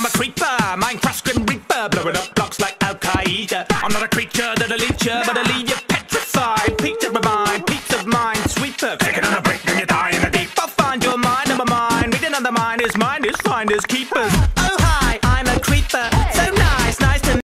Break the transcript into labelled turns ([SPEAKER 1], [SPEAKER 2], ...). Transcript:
[SPEAKER 1] I'm a creeper, Minecraft Grim Reaper, blowing up blocks like Al Qaeda. I'm not a creature that'll eat you, but I'll leave you petrified. Peaked of my mind, peaked of mind, sweeper. Taking on a break, then you die in the deep. I'll find your mind, number mine. Reading on the mind is mine is finders keepers.